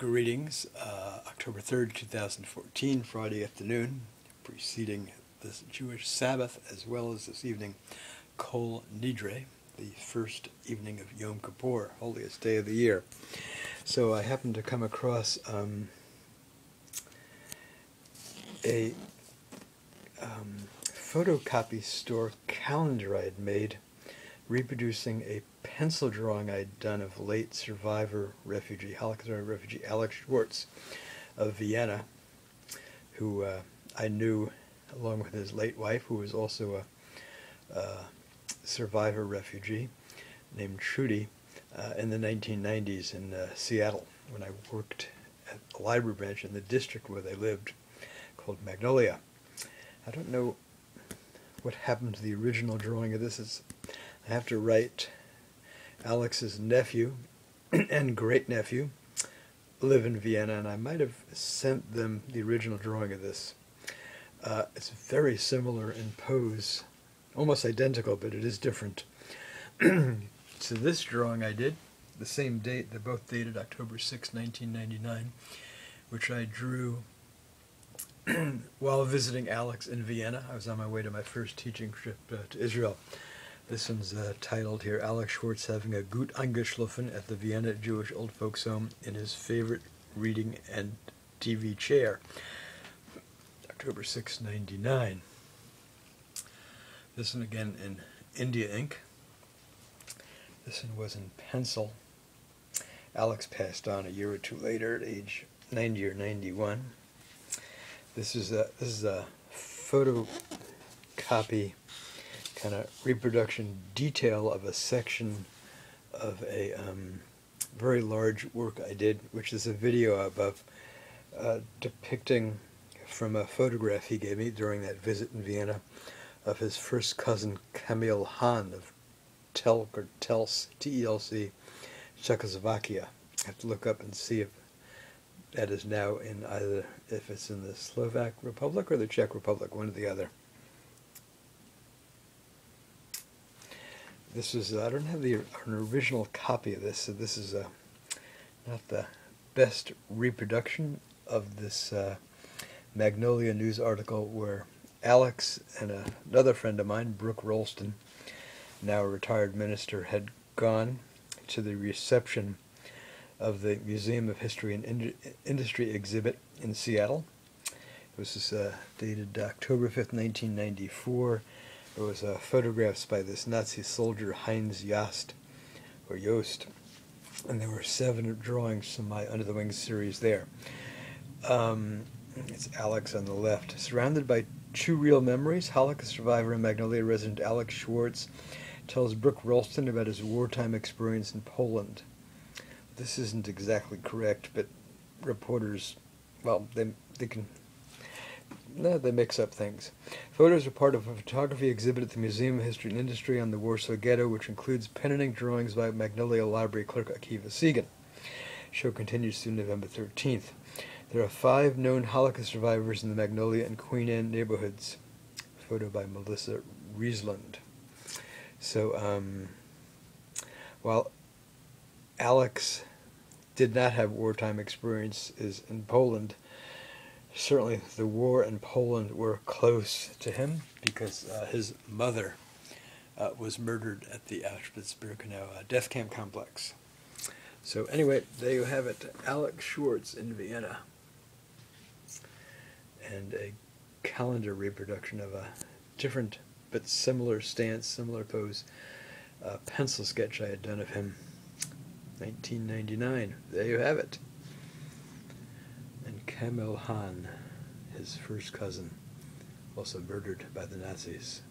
Greetings, uh, October 3rd, 2014, Friday afternoon, preceding this Jewish Sabbath, as well as this evening, Kol Nidre, the first evening of Yom Kippur, holiest day of the year. So I happened to come across um, a um, photocopy store calendar I had made reproducing a pencil drawing I'd done of late survivor refugee, Holocaust refugee Alex Schwarz of Vienna, who uh, I knew along with his late wife, who was also a, survivor refugee named Trudi uh, in the 1990s in uh, Seattle when I worked at a library branch in the district where they lived called Magnolia. I don't know what happened to the original drawing of this. It's, I have to write Alex's nephew and great nephew live in Vienna, and I might have sent them the original drawing of this. Uh, it's very similar in pose, almost identical, but it is different. so this drawing I did, the same date, they're both dated October 6, 1999, which I drew while visiting Alex in Vienna. I was on my way to my first teaching trip uh, to Israel. This one's uh, titled here Alex Schwarz having a gut angeschlafen at the Vienna Jewish Old Folks Home in his favorite reading and TV chair. October 6, 99. This one again in India ink. This one was in pencil. Alex passed on a year or two later at age 90 or 91. This is a this is a photocopy kind of reproduction detail of a section of a um, very large work I did, which is a video of uh, depicting from a photograph he gave me during that visit in Vienna of his first cousin Kamil Hahn of Telk or Tels, T-E-L-C, Czechoslovakia. I have to look up and see if that is now in either, if it's in the Slovak Republic or the Czech Republic, one or the other. This is, I don't have the an original copy of this, so this is a, uh, not the best reproduction of this uh, Magnolia News article where Alex and a, another friend of mine, Brooke Rolston, now a retired minister, had gone to the reception of the Museum of History and Ind Industry exhibit in Seattle. It was uh, dated October 5th, 1994 there was uh, photographs by this Nazi soldier Heinz Yost, or Yost, and there were seven drawings from my Under the Wings series there. Um, it's Alex on the left. Surrounded by two real memories, Holocaust survivor and Magnolia resident Alex Schwarz tells Brooke Ralston about his wartime experience in Poland. This isn't exactly correct, but reporters, well, they, they can no, they mix up things. Photos are part of a photography exhibit at the Museum of History and Industry on the Warsaw Ghetto, which includes pen and ink drawings by Magnolia Library clerk Akiva Segan. Show continues through November 13th. There are five known Holocaust survivors in the Magnolia and Queen Anne neighborhoods. Photo by Melissa Riesland. So, um, while Alex did not have wartime experience is in Poland, certainly the war in Poland were close to him because uh, his mother uh, was murdered at the Auschwitz-Birkenau uh, death camp complex. So anyway, there you have it, Alex Schwarz in Vienna. And a calendar reproduction of a different but similar stance, similar pose, uh, pencil sketch I had done of him, 1999. There you have it. Kamil Hahn, his first cousin, also murdered by the Nazis.